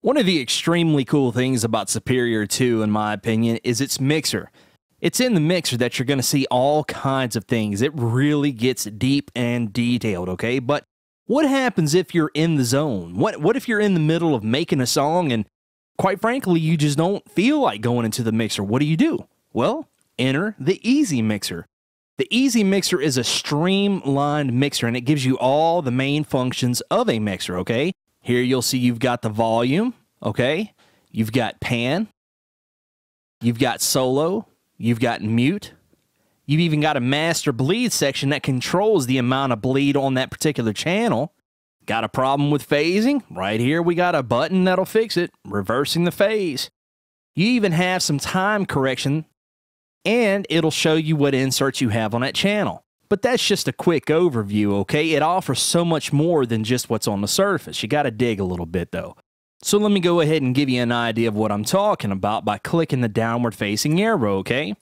One of the extremely cool things about Superior 2, in my opinion, is its mixer. It's in the mixer that you're going to see all kinds of things. It really gets deep and detailed, okay? But what happens if you're in the zone? What what if you're in the middle of making a song and quite frankly you just don't feel like going into the mixer? What do you do? Well, enter the EZ Mixer. The EZ Mixer is a streamlined mixer and it gives you all the main functions of a mixer, okay? Here you'll see you've got the volume, okay? You've got pan, you've got solo, you've got mute, You've even got a master bleed section that controls the amount of bleed on that particular channel. Got a problem with phasing? Right here, we got a button that'll fix it, reversing the phase. You even have some time correction, and it'll show you what inserts you have on that channel. But that's just a quick overview, okay? It offers so much more than just what's on the surface. You got to dig a little bit, though. So let me go ahead and give you an idea of what I'm talking about by clicking the downward facing arrow, okay?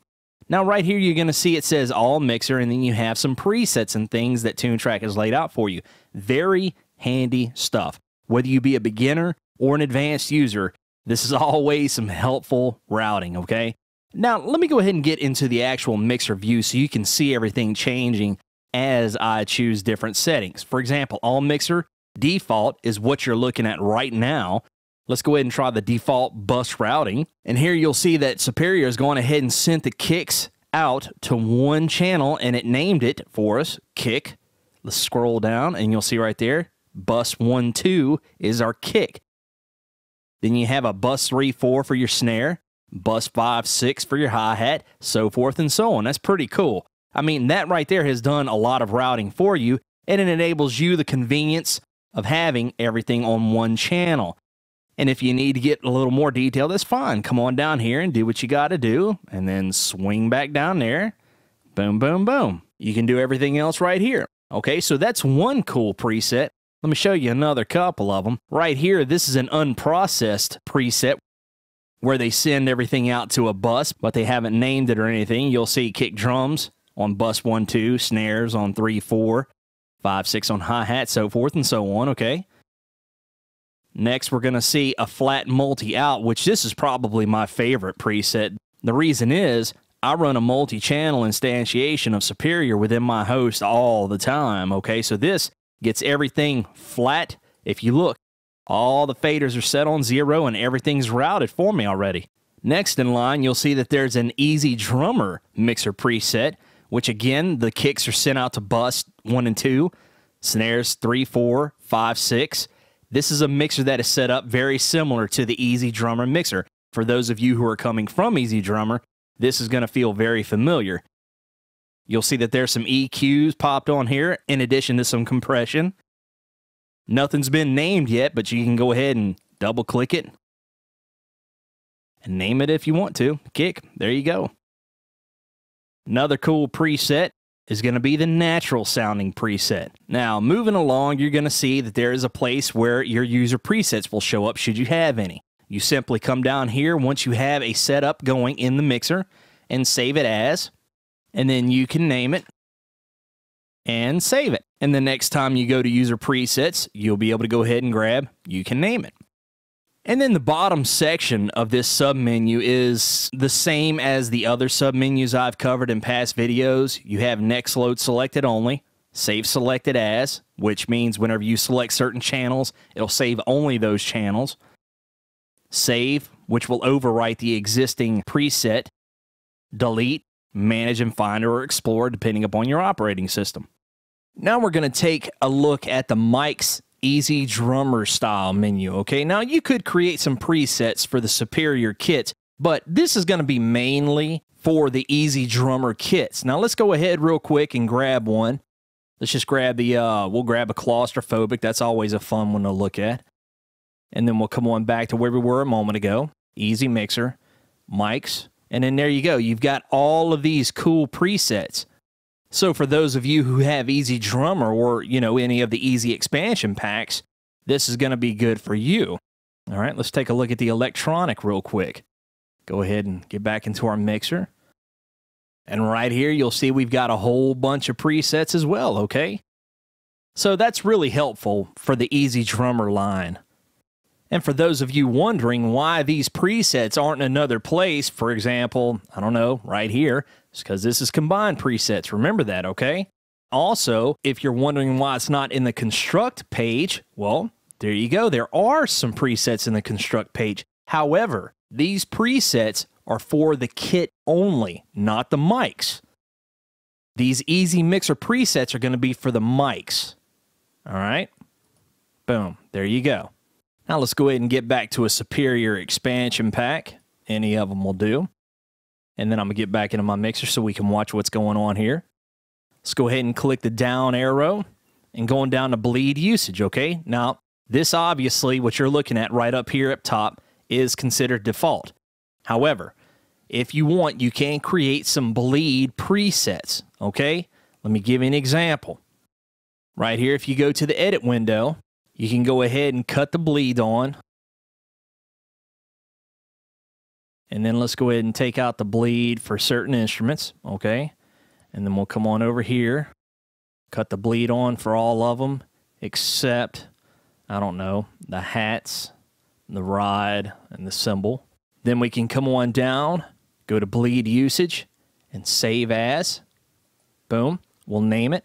Now right here, you're going to see it says all mixer, and then you have some presets and things that Toontrack has laid out for you. Very handy stuff. Whether you be a beginner or an advanced user, this is always some helpful routing, okay? Now, let me go ahead and get into the actual mixer view so you can see everything changing as I choose different settings. For example, all mixer default is what you're looking at right now, Let's go ahead and try the default bus routing. And here you'll see that Superior has gone ahead and sent the kicks out to one channel and it named it for us, kick. Let's scroll down and you'll see right there, bus 1, 2 is our kick. Then you have a bus 3, 4 for your snare, bus 5, 6 for your hi-hat, so forth and so on. That's pretty cool. I mean, that right there has done a lot of routing for you and it enables you the convenience of having everything on one channel. And if you need to get a little more detail, that's fine. Come on down here and do what you got to do, and then swing back down there. Boom, boom, boom. You can do everything else right here. Okay, so that's one cool preset. Let me show you another couple of them. Right here, this is an unprocessed preset where they send everything out to a bus, but they haven't named it or anything. You'll see kick drums on bus 1, 2, snares on 3, 4, 5, 6 on hi-hat, so forth and so on, okay? Next, we're going to see a flat multi-out, which this is probably my favorite preset. The reason is I run a multi-channel instantiation of Superior within my host all the time, okay? So this gets everything flat. If you look, all the faders are set on zero and everything's routed for me already. Next in line, you'll see that there's an EZdrummer mixer preset, which again, the kicks are sent out to bus 1 and 2, snares 3, 4, 5, 6, this is a mixer that is set up very similar to the EZdrummer mixer. For those of you who are coming from EZdrummer, this is going to feel very familiar. You'll see that there's some EQs popped on here in addition to some compression. Nothing's been named yet, but you can go ahead and double click it and name it if you want to. Kick, there you go. Another cool preset is going to be the natural sounding preset. Now, moving along, you're going to see that there is a place where your user presets will show up should you have any. You simply come down here once you have a setup going in the mixer and save it as, and then you can name it and save it. And the next time you go to user presets, you'll be able to go ahead and grab, you can name it. And then the bottom section of this submenu is the same as the other submenus I've covered in past videos. You have next load selected only, save selected as, which means whenever you select certain channels, it'll save only those channels. Save, which will overwrite the existing preset. Delete, manage and find or explore depending upon your operating system. Now we're going to take a look at the mics Drummer style menu. Okay, now you could create some presets for the superior kits, but this is going to be mainly for the EZdrummer kits. Now let's go ahead real quick and grab one. Let's just grab the, uh, we'll grab a claustrophobic. That's always a fun one to look at. And then we'll come on back to where we were a moment ago. EZ Mixer, mics, and then there you go. You've got all of these cool presets. So for those of you who have EZdrummer or, you know, any of the Easy expansion packs, this is going to be good for you. All right, let's take a look at the electronic real quick. Go ahead and get back into our mixer. And right here, you'll see we've got a whole bunch of presets as well, okay? So that's really helpful for the EZdrummer line. And for those of you wondering why these presets aren't in another place, for example, I don't know, right here, it's because this is combined presets. Remember that, okay? Also, if you're wondering why it's not in the construct page, well, there you go. There are some presets in the construct page. However, these presets are for the kit only, not the mics. These EZ mixer presets are going to be for the mics. All right? Boom. There you go. Now let's go ahead and get back to a superior expansion pack. Any of them will do. And then I'm going to get back into my mixer so we can watch what's going on here. Let's go ahead and click the down arrow and going down to bleed usage, okay? Now, this obviously, what you're looking at right up here up top, is considered default. However, if you want, you can create some bleed presets, okay? Let me give you an example. Right here, if you go to the edit window, you can go ahead and cut the bleed on. And then let's go ahead and take out the bleed for certain instruments, okay? And then we'll come on over here, cut the bleed on for all of them, except, I don't know, the hats, the ride, and the cymbal. Then we can come on down, go to bleed usage, and save as. Boom. We'll name it.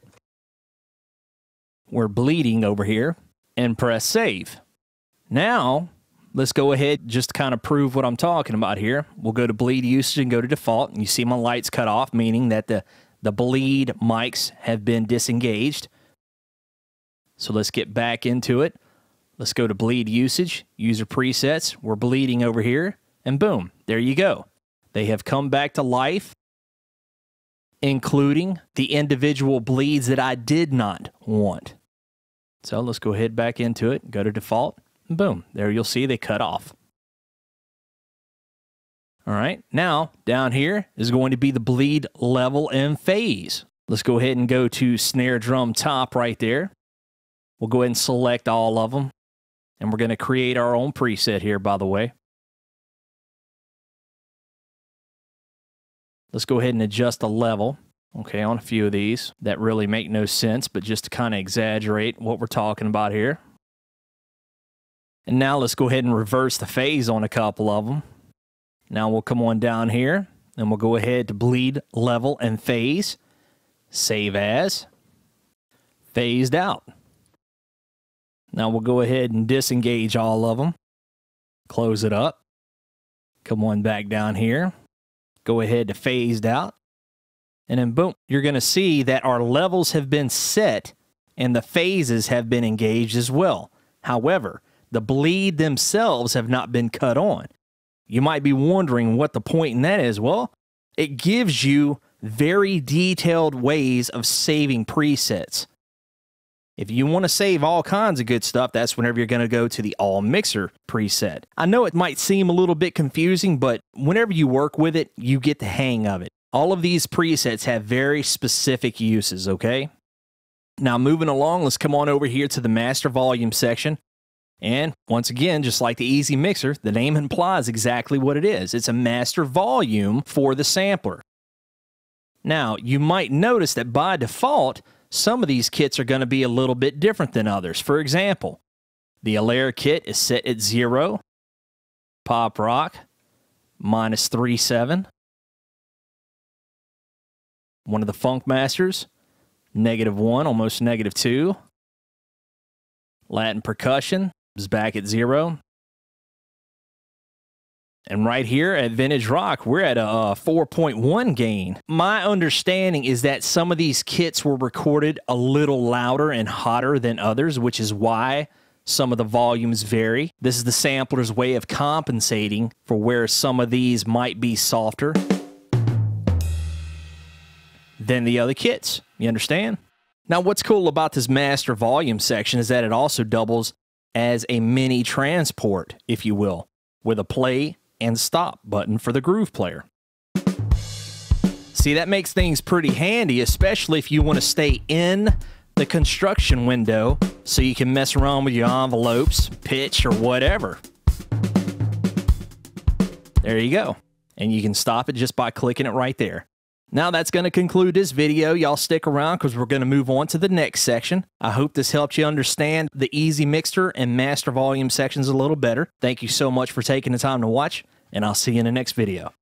We're bleeding over here and press save. Now, let's go ahead just to kind of prove what I'm talking about here. We'll go to bleed usage and go to default. And you see my lights cut off, meaning that the, the bleed mics have been disengaged. So let's get back into it. Let's go to bleed usage, user presets. We're bleeding over here, and boom, there you go. They have come back to life, including the individual bleeds that I did not want. So let's go ahead back into it, go to default, and boom, there you'll see they cut off. All right, now down here is going to be the bleed level and phase. Let's go ahead and go to snare drum top right there. We'll go ahead and select all of them. And we're going to create our own preset here, by the way. Let's go ahead and adjust the level okay, on a few of these that really make no sense, but just to kind of exaggerate what we're talking about here. And now let's go ahead and reverse the phase on a couple of them. Now we'll come on down here and we'll go ahead to bleed level and phase. Save as. Phased out. Now we'll go ahead and disengage all of them. Close it up. Come on back down here. Go ahead to phased out. And then boom, you're going to see that our levels have been set and the phases have been engaged as well. However, the bleed themselves have not been cut on. You might be wondering what the point in that is. Well, it gives you very detailed ways of saving presets. If you want to save all kinds of good stuff, that's whenever you're going to go to the all mixer preset. I know it might seem a little bit confusing, but whenever you work with it, you get the hang of it. All of these presets have very specific uses, okay? Now, moving along, let's come on over here to the master volume section. And once again, just like the EZ Mixer, the name implies exactly what it is. It's a master volume for the sampler. Now, you might notice that by default, some of these kits are going to be a little bit different than others. For example, the Allaire kit is set at 0, Pop Rock minus 3.7, one of the Funk Masters, negative one, almost negative two. Latin percussion is back at zero. And right here at Vintage Rock, we're at a 4.1 gain. My understanding is that some of these kits were recorded a little louder and hotter than others, which is why some of the volumes vary. This is the sampler's way of compensating for where some of these might be softer than the other kits. You understand? Now, what's cool about this master volume section is that it also doubles as a mini transport, if you will, with a play and stop button for the groove player. See, that makes things pretty handy, especially if you want to stay in the construction window so you can mess around with your envelopes, pitch, or whatever. There you go. And you can stop it just by clicking it right there. Now that's going to conclude this video. Y'all stick around because we're going to move on to the next section. I hope this helped you understand the EZ mixer and master volume sections a little better. Thank you so much for taking the time to watch, and I'll see you in the next video.